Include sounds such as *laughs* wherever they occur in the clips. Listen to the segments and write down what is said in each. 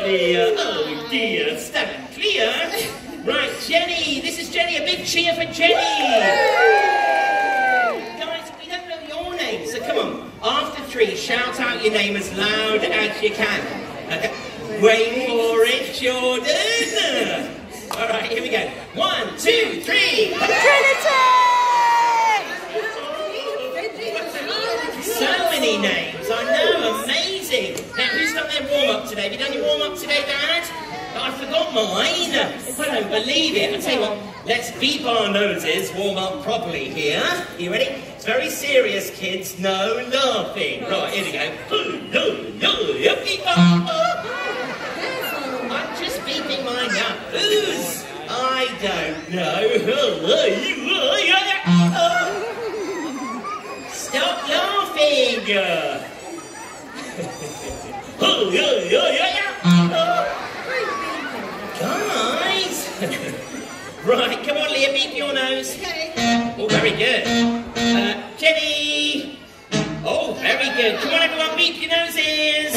Hi, Leah. Oh, dear. Stand clear. Right, Jenny. This is Jenny. A big cheer for Jenny. Guys, we don't know your name, so come on. After three, shout out your name as loud as you can. Okay. Wait for it, Jordan. All right, here we go. One, two, three. Trinity! So many names, I know, amazing. Now, who's done their warm-up today? Have you done your warm-up today, Dad? I forgot mine. I don't believe it. I tell you what, let's beep our noses, warm up properly here. You ready? It's very serious, kids. No laughing. Right, here we go. I'm just beeping my nose. I don't know. *laughs* Stop laughing. *laughs* Right, come on, Leah, beep your nose. Okay. Oh, very good. Uh, Jenny. Oh, very good. Come on, everyone, beep your noses.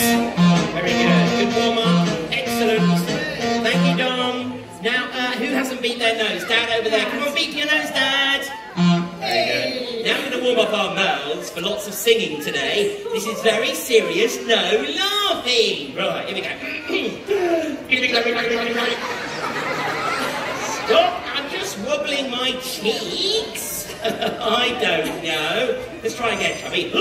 Very good. Good warm up. Excellent. Thank you, Dom. Now, uh, who hasn't beat their nose? Dad over there. Come on, beep your nose, Dad. Warm up our mouths for lots of singing today. This is very serious, no laughing. Right, here we go. Stop! I'm just wobbling my cheeks. *laughs* I don't know. Let's try again, shall? *laughs*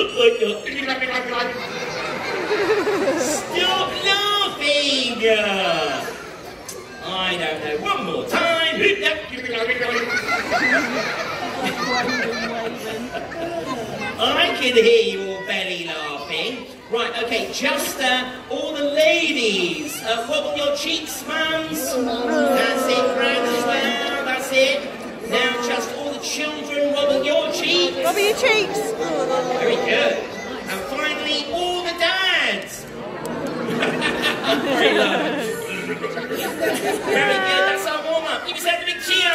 Stop laughing! I don't know. One more time. I can hear you all belly laughing. Right, okay, just uh, all the ladies, uh, wobble your cheeks, mums. That's it, Grant, as well, that's it. Now just all the children, wobble your cheeks. Wobble your cheeks. Very good. And finally, all the dads. *laughs* Very good, that's our warm-up. Give yourself a big cheer.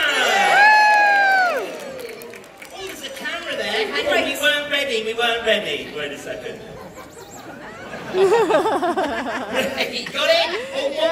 Oh, there's a camera there. Hang on, we weren't ready, we weren't ready. Wait a second. *laughs* Got it?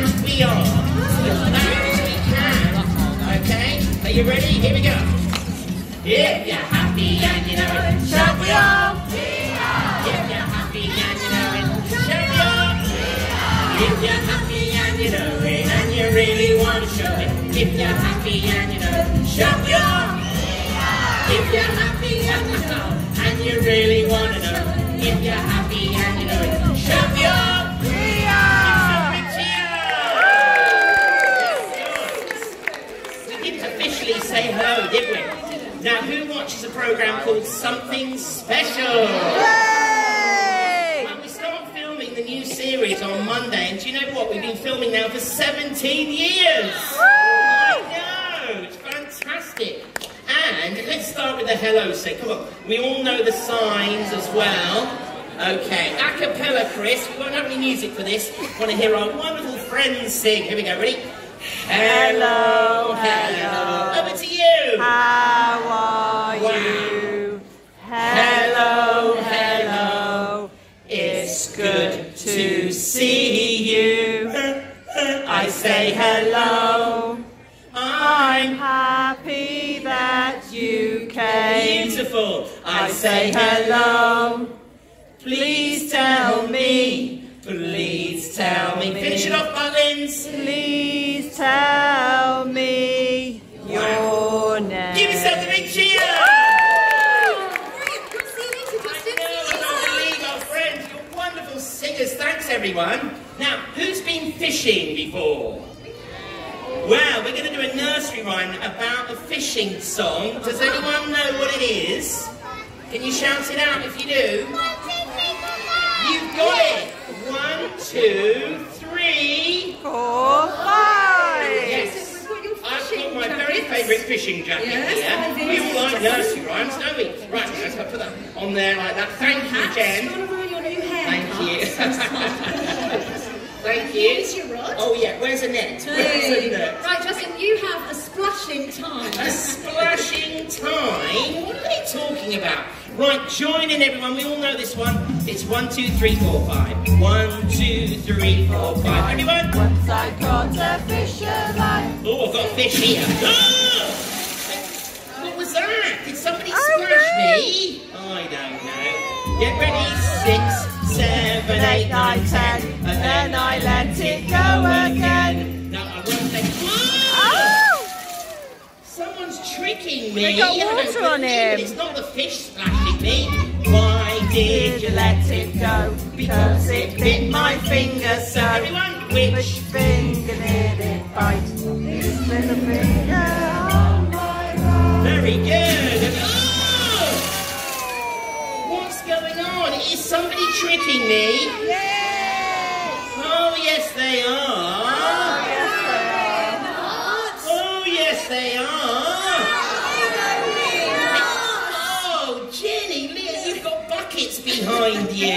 We all "We are" as loud as we can? Okay. Are you ready? Here we go. If you're happy and you know it, shout "We are." If you're happy and you know it, shut me up. If you're happy and you know it, and you really want to show it. If you're happy and you know it, show your. If you're happy and you know, and you really want to know if you're happy and program called Something Special? Yay! Well, we start filming the new series on Monday, and do you know what? We've been filming now for 17 years. I know, it's fantastic. And let's start with the hello say. Come on, we all know the signs as well. Okay, a cappella, Chris. We won't have any music for this. Want to hear our wonderful friends sing? Here we go. Ready? Hello, hello. Over to you. How I say hello. Please tell me. Please tell me. Finish it off, Butlins. Please tell me your name. Give yourself a big cheer. Brilliant. Good seeing you, I Justin. know, I believe our friends. You're wonderful singers. Thanks, everyone. Now, who's been fishing before? Well, we're going to do a nursery rhyme about a fishing song. Does anyone know what it is? Can you shout it out if you do? You've got it. One, two, three. Four, five. Yes. We've got your I've got my very favourite fishing jacket Yes, here. I We all like nursery rhymes, don't we? Right, let's put that on there like that. Thank you, Jen. Gonna ruin your new hair. *laughs* Thank you. Thank Here's you. your rod. Oh yeah, where's Annette? Where's Annette? Right, Justin, you have a splashing time. A splashing time? What are they talking about? Right, join in everyone. We all know this one. It's one, two, three, four, five. One, two, three, four, five. Everyone? Once I caught a fish alive. Oh, I've got a fish here. Ah! What was that? Did somebody Oh, splash me? I don't know. Get ready. Six, seven, eight, nine, ten. And then I let it go again. No, I won't. Ah! Oh! Someone's tricking me. They got water on him. It's not the fish splashing me. Why did you let it go? Because it bit my finger so. Everyone, Which which? finger did it bite? This little finger on my right. Very good. Oh! What's going on? Is somebody tricking me? Oh, yes, they are. Oh, yes, they are. Oh, Jenny, Leah, you've got buckets behind you.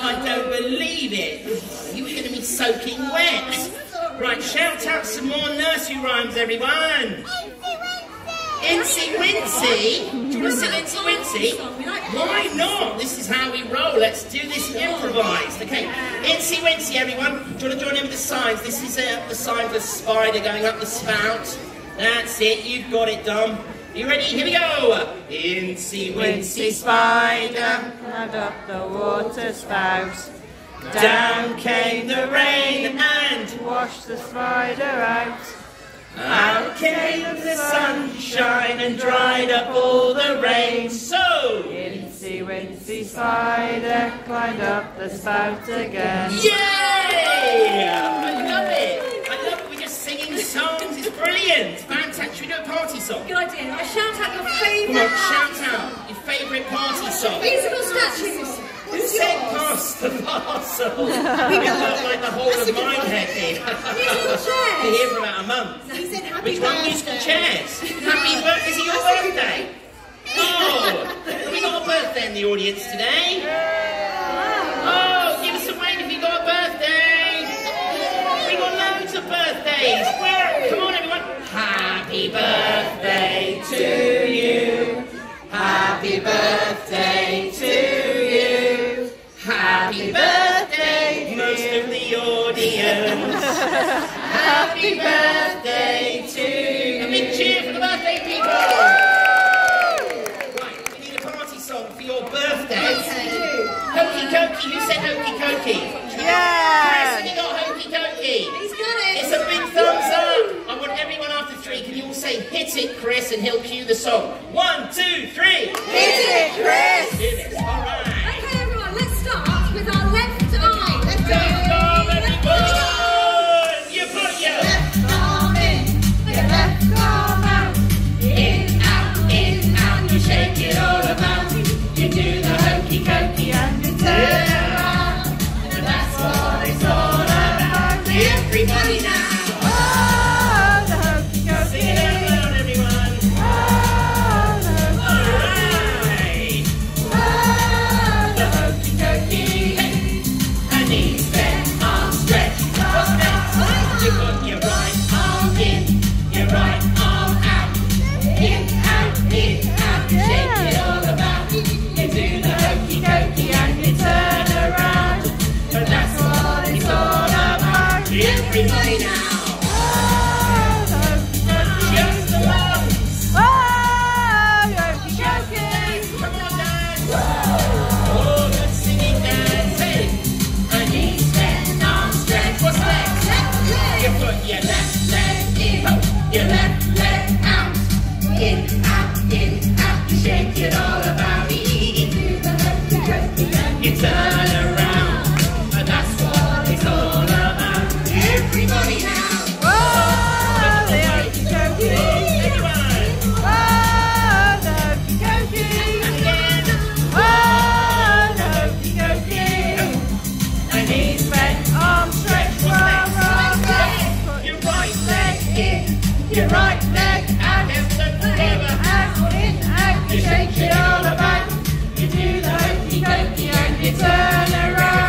I don't believe it. You were going to be soaking wet. Right, shout out some more nursery rhymes, everyone. Incy Wincy? Do you want to sing Incy Wincy? Why not? This is how we roll. Let's do this improvised. Okay, Incy Wincy, everyone. Do you want to join in with the signs? This is uh, the sign for the spider going up the spout. That's it. You've got it, Dom. You ready? Here we go. Incy Wincy Spider. Climbed up the water spout. Down came the rain and Washed the spider out. out came the sunshine and dried up all the rain. So. Incy Wincy Spider climbed up the spout again. Yay! I love it. I love it. We're just singing songs. It's brilliant. Fantastic. Should we do a party song? Good idea. Right, shout out your favourite Come on, shout out your favourite party song. musical statues. Who said pass the parcel? *laughs* we got like the whole of mine head here. Musical *laughs* chairs. Be here for about a month. He said happy Which one birthday. musical chairs? *laughs* Happy birthday. Is it your birthday? Oh, have we got a birthday in the audience today? Birthday to you. Happy birthday to you. Happy birthday, most of the audience. Happy birthday to you. A big cheer for the birthday people. Right, we need a party song for your birthday. Hokey Cokey, who said Hokey Cokey? Chris, have you got Hokey Cokey? He's got it. say hit it, Chris, and he'll cue the song. One, two, three. Hit it, Chris. All right. arm right. Your right leg in, your right leg out. Out, out. You shake. You do the hokey and you turn around.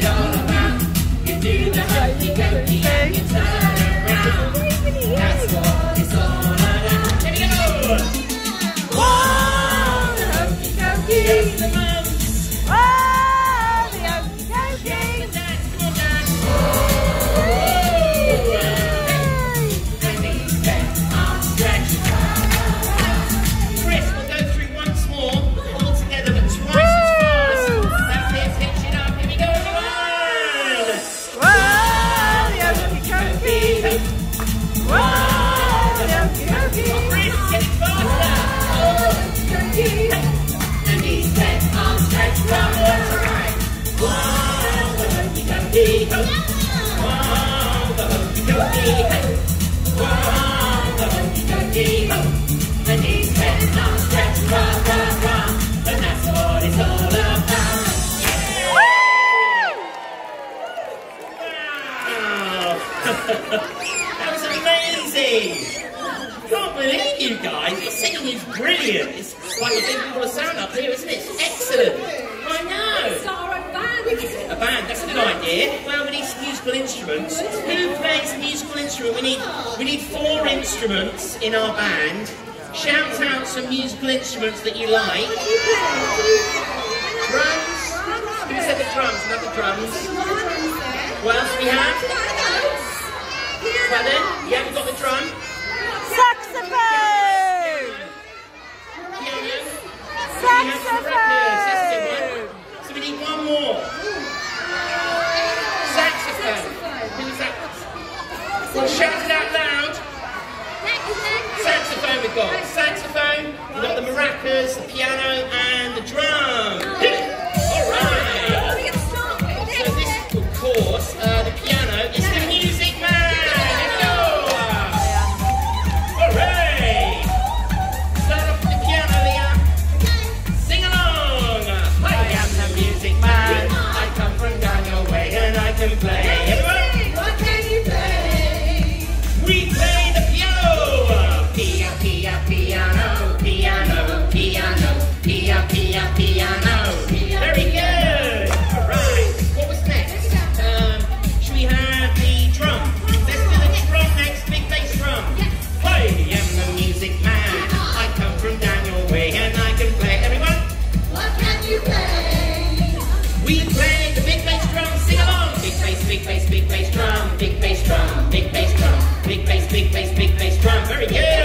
don't brilliant. It's quite a big wall a sound up here, isn't it? Excellent. I know. A band. A band, that's a good idea. Well, we need some musical instruments. Who plays a musical instrument? We need, we need four instruments in our band. Shout out some musical instruments that you like. Drums. Who said the drums? Not the drums. What else do we have? Well then, you haven't got the drum. saxophone. So we need one more. Saxophone. Who's that? Well, shout it out loud. Saxophone we've got. Saxophone, we've got the maracas, the piano and the drum. Yeah.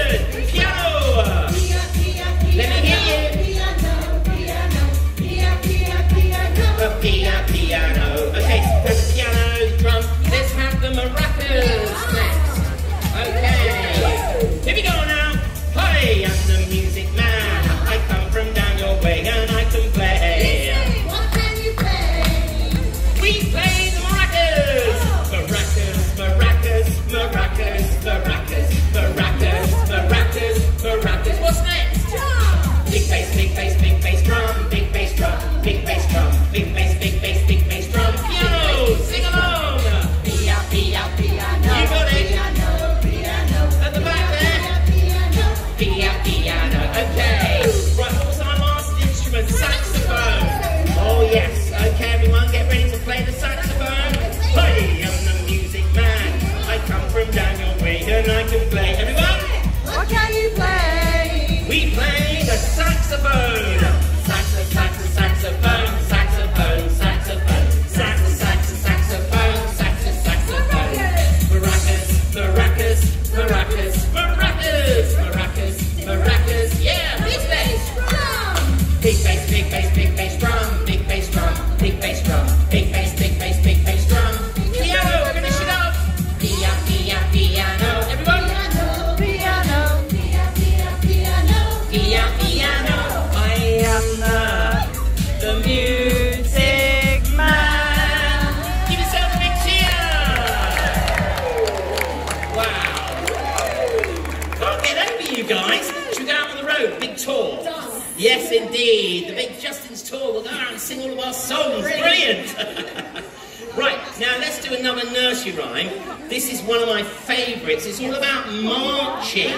Indeed. The big Justin's tour will go out and sing all of our songs. Brilliant. *laughs* right, now let's do another nursery rhyme. This is one of my favourites. It's all about marching.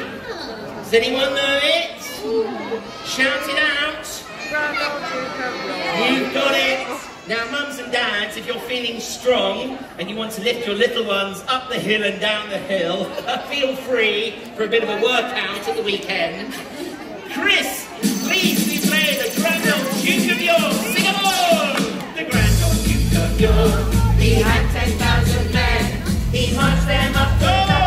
Does anyone know it? Shout it out. You've got it. Now, mums and dads, if you're feeling strong and you want to lift your little ones up the hill and down the hill, *laughs* feel free for a bit of a workout at the weekend. Chris King of York, Singapore! The Grand Old King of York, He had 10,000 men, he marched them up the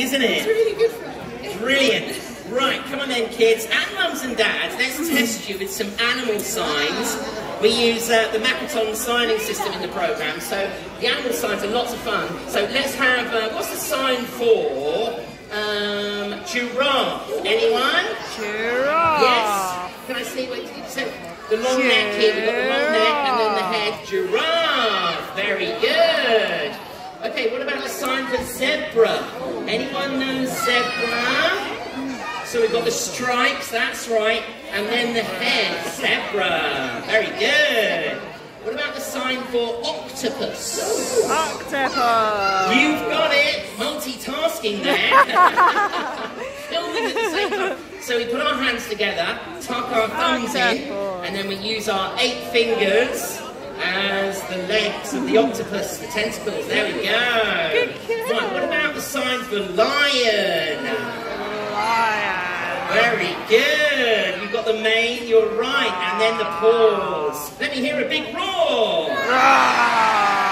isn't it? It's really good for. Brilliant. Right, come on then, kids, and mums and dads, let's hmm. test you with some animal signs. We use uh, the Makaton signing system in the programme, so the animal signs are lots of fun. So let's have, uh, what's the sign for? Um, giraffe. Anyone? Giraffe. Yes. Can I see what you so The long giraffe. neck here, we've got the long neck and then the head. Giraffe. Very good. Okay, what about the sign for zebra? Anyone know zebra? So we've got the stripes, that's right, and then the head, zebra. Very good. What about the sign for octopus? Octopus. You've got it. Multitasking there. *laughs* At the same time. So we put our hands together, tuck our thumbs octopus. in, and then we use our eight fingers as the legs of the octopus, the tentacles. There we go. Right, what about the sign for lion? Lion. Very good. You've got the mane, you're right, and then the paws. Let me hear a big roar. Wow.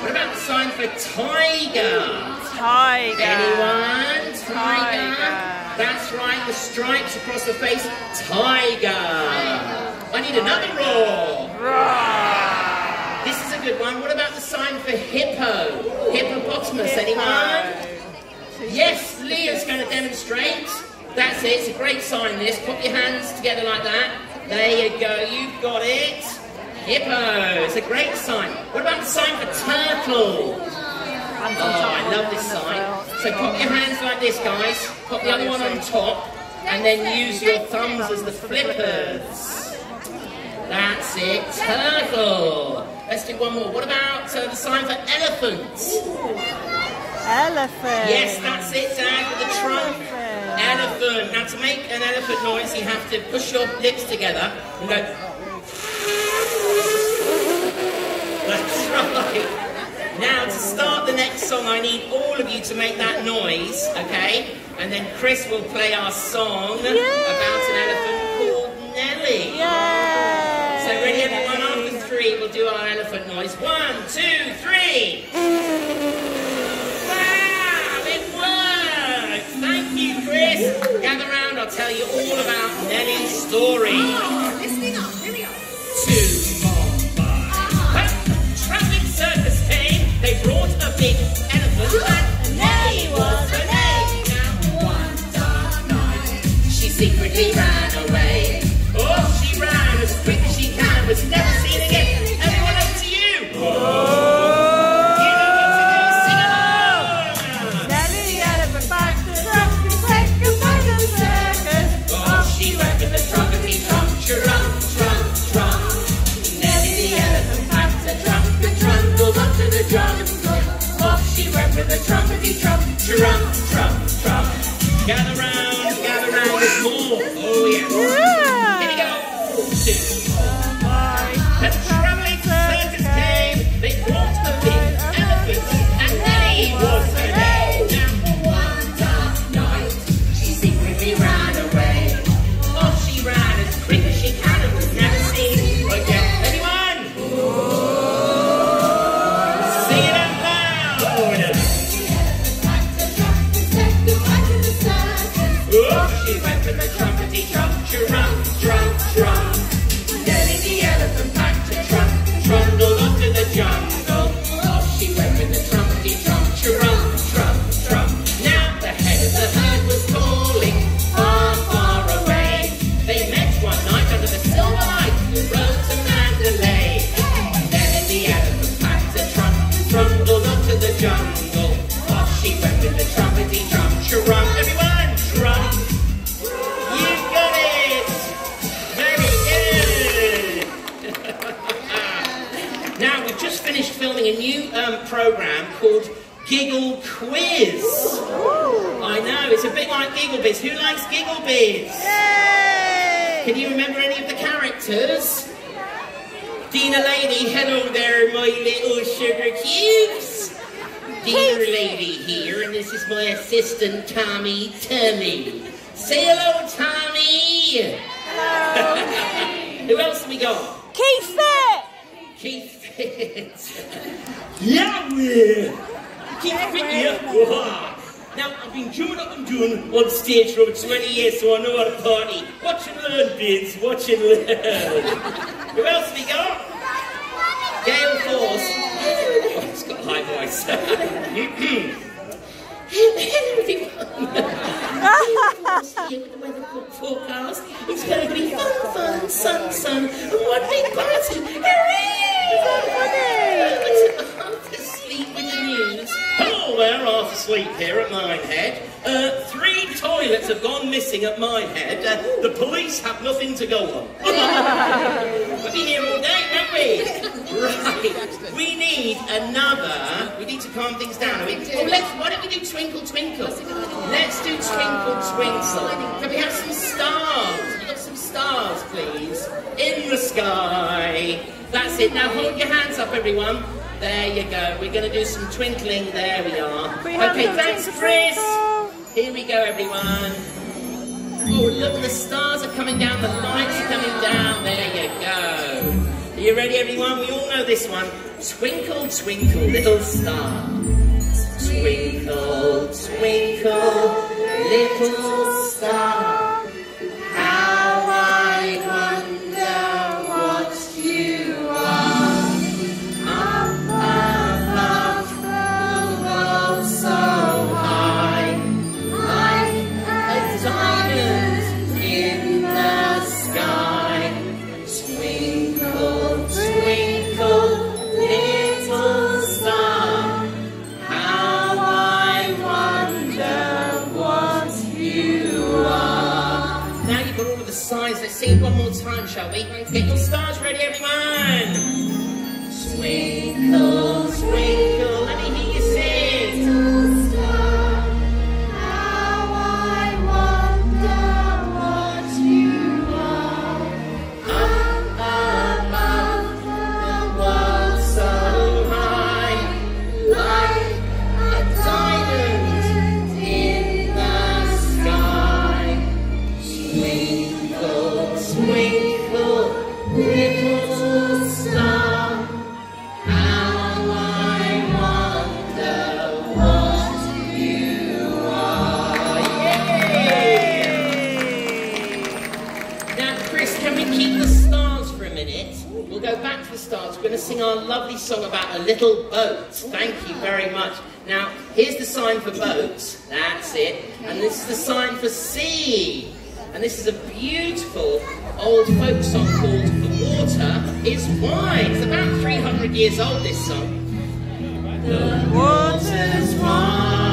What about the sign for tiger? Tiger. Anyone? Tiger? Tiger. That's right, the stripes across the face. Tiger. I need another roar. Roar. This is a good one. What about the sign for hippo? Hippopotamus, anyone? Yes, Leah's going to demonstrate. That's it. It's a great sign, this. Put your hands together like that. There you go. You've got it. Hippo. It's a great sign. What about the sign for turtle? Oh, I love this sign. So put your hands like this, guys. Put the other one on top. And then use your thumbs as the flippers. That's it. Turtle. Let's do one more. What about uh, the sign for elephants? Elephant. Yes, that's it, Dad, with the trunk. Elephant. Elephant. Now, to make an elephant noise, you have to push your lips together and go. That's right. Now, to start the next song, I need all of you to make that noise, okay? And then Chris will play our song about an elephant we'll do our elephant noise. One, two, three. Wow, it worked! Thank you, Chris. Gather round, I'll tell you all about Nelly's story. Trumpety sugar cubes. Dina Lady here, and this is my assistant, Tommy Tummy. Say hello, Tommy. Hello. Who else have we got? Keith Fit. Keith Fitz. yeah, we Keith Fit here. Wah. Now, I've been doing up and doing on stage for over 20 years, so I know how to party. Watch and learn, Biz. Watch and learn. Who else have we got? Gail Force. Oh, it's got a high voice. here with the weather forecast. It's going to be fun, fun, sun, sun, and one big party. Hooray! Half asleep with the news. There, half asleep here at Minehead. Uh, three toilets have gone missing at Minehead, uh, the police have nothing to go on. *laughs* we'll be here all day, won't we? Right. We need another. We need to calm things down. We, oh, let's. Why don't we do Twinkle Twinkle? Let's do Twinkle Twinkle. Can we have some stars? We got some stars, please, in the sky. That's it. Now hold your hands up, everyone. There you go. We're going to do some twinkling. There we are. We Okay, thanks, Chris. Here we go, everyone. Oh, look, the stars are coming down, the lights are coming down. There you go. Are you ready, everyone? We all know this one. Twinkle, twinkle, little star. Twinkle, twinkle, little star. Sing our lovely song about a little boat. Thank you very much. Now, here's the sign for boats. That's it. And this is the sign for sea. And this is a beautiful old folk song called The Water is Wide. It's about 300 years old, this song. The water's wide.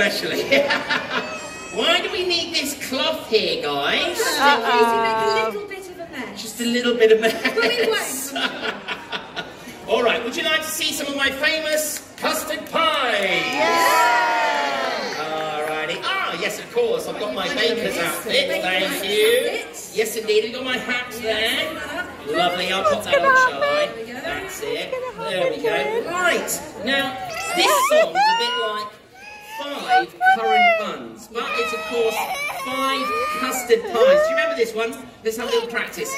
Especially. *laughs* Why do we need this cloth here, guys? Just in case you make a little bit of a mess. Just a little bit of we mess. *laughs* All right, would you like to see some of my famous custard pies? All righty. Ah, yes, of course. I've got my baker's outfit. Thank you. Yes, indeed. I've got my hat there. Lovely. I'll put that on, shall I? That's it. There we go. Right. Now, this song's a bit like five currant buns, but it's, of course, five custard pies. Do you remember this one? Let's have a little practice.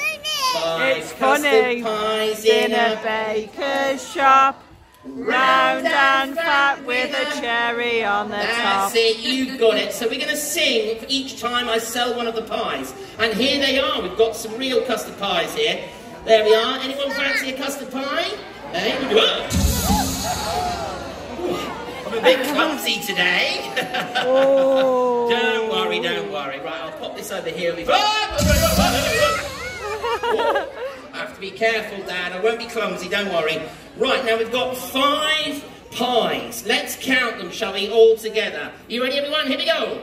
Five It's custard funny. pies in In a baker's shop, round and fat with a cherry on the top. That's it, you got it. So we're going to sing for each time I sell one of the pies. And here they are. We've got some real custard pies here. There we are. Anyone fancy a custard pie? Hey, bit clumsy today. *laughs* Oh. don't worry, don't worry. Right, I'll pop this over here. We've... I have to be careful, Dad. I won't be clumsy, don't worry. Right, now we've got five pies. Let's count them, shall we, all together? You ready, everyone? Here we go.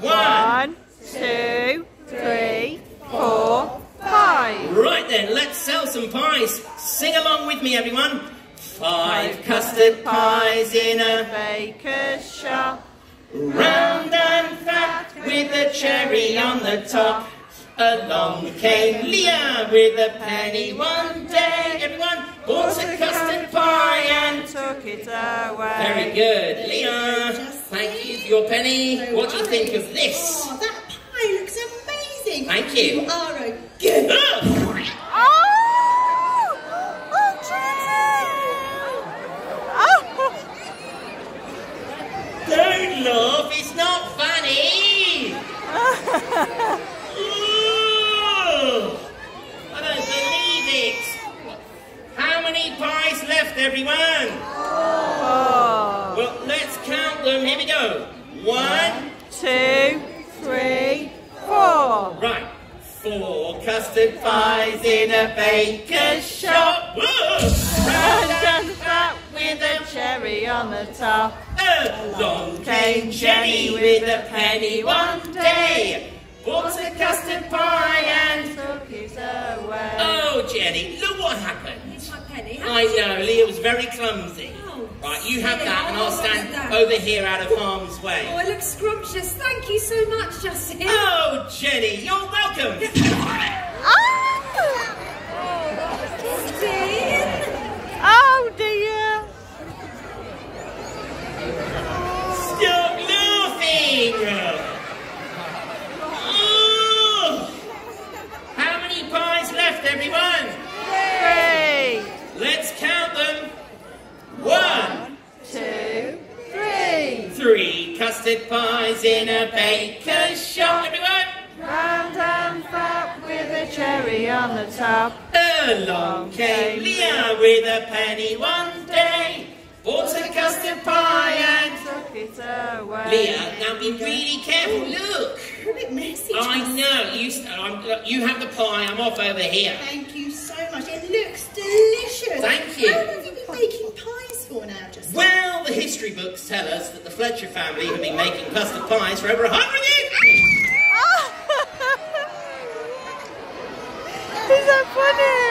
One, two, three, four, five. Right then, let's sell some pies. Sing along with me, everyone. Five custard pies in a baker's shop. round and fat with a cherry on the top. Along came Leah with a penny one day. Everyone bought a custard pie and took it away. Very good. Leah, thank you for your penny. What do you think of this? Oh, that pie looks amazing. Thank you. You are a good. Ah! Ooh, I don't believe it. How many pies left, everyone? Oh. Well, let's count them. Here we go. One, Two, three, four. right. Four custard pies in a baker's shop. Round And and fat with a cherry on the top. Along came Jenny with a penny one day. Bought a custard pie and... Took it away. Oh, Jenny, look what happened. Here's my penny. I know, Leah was very clumsy. Right, you have that and I'll stand over here out of harm's way. Oh, way. it looks scrumptious. Thank you so much, Justin. Oh, Jenny, you're welcome. *laughs* Justin. Oh dear. Stop laughing. Oh. How many pies left, everyone? Three, Let's count them. One, two, three. three custard pies in a baker's shop, everyone. Round and fat with a cherry on the top. Along came Leah with a penny one day. Bought a custard pie and... Took it away. Leah, now be really careful. Look. You're a bit messy, I know. You, look, you have the pie. I'm off over here. Thank you so much. It looks delicious. Thank you. How long have you been baking for now, Justin? Well, the history books tell us that the Fletcher family have been making custard pies for over a hundred years. *laughs* Is that funny?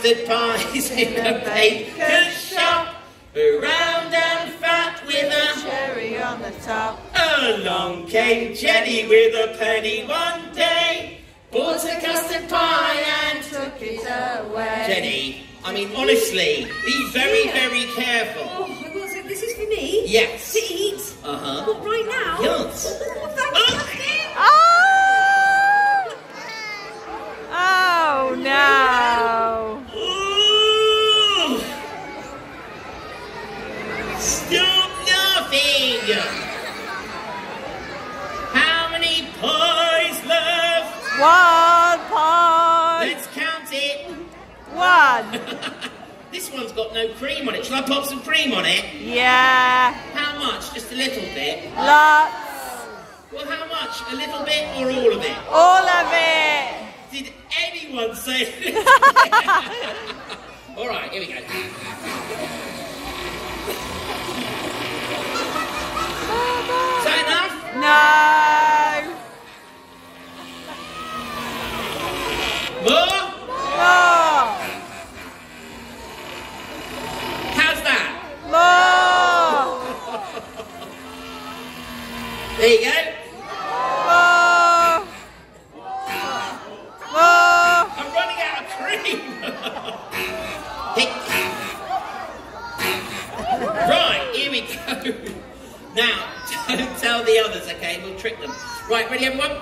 Custard pies *laughs* in a baker's shop. Round and fat with a Cherry on the top. Along came Jenny with a penny one day. Bought a custard pie and Took it away. Jenny, I mean honestly, be very, very careful. Oh, I will say this is for me. Yes. One pie. Let's count it. One. *laughs* this one's got no cream on it. Shall I pop some cream on it? Yeah. How much? Just a little bit? Lots. Well, how much? A little bit or all of it? All of it. Did anyone say *laughs* this? all right, here we go. *laughs* Is that enough? No. There you go. More. More. I'm running out of cream. *laughs* right, here we go. Now, don't tell the others, okay? We'll trick them. Right, ready, everyone?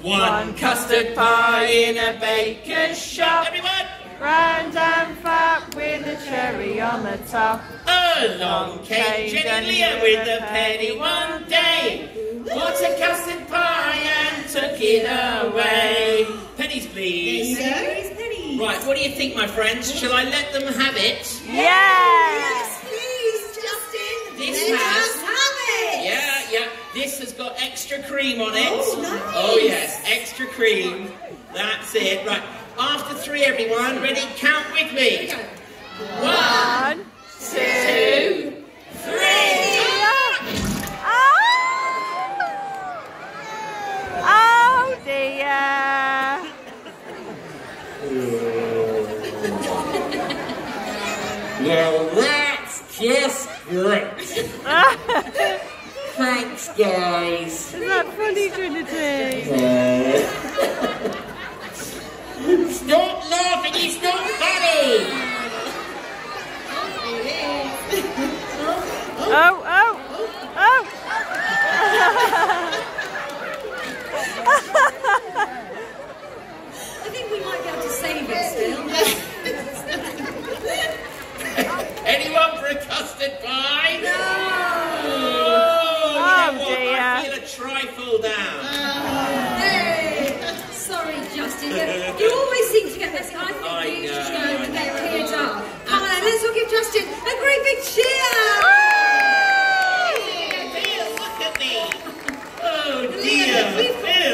One custard pie in a baker's shop. Everyone, Round and fat with a cherry on the top. along came Jenny Leah with a penny one day. Bought a custard pie and took it away. Pennies, please. Right, what do you think, my friends? Shall I let them have it? Yeah. Yes, please, Justin. This Let has- us have it. Yeah, yeah. This has got extra cream on it. Oh, nice. Oh, yes, extra cream. That's it. Right. After three, everyone. Ready? Count with me. One, two, three. Oh, oh dear. Well, that's just great. *laughs* Thanks, guys. Isn't that funny, Trinity? Uh, *laughs* Stop laughing, it's not funny! oh, oh, oh! I think we might be able to save it still. Anyone for a custard pie? No! Oh, oh dear. I feel a trifle down. Uh you always seem to get this. I think I you know, should go and get cleared up. Come on, let's all give Justin a great big cheer.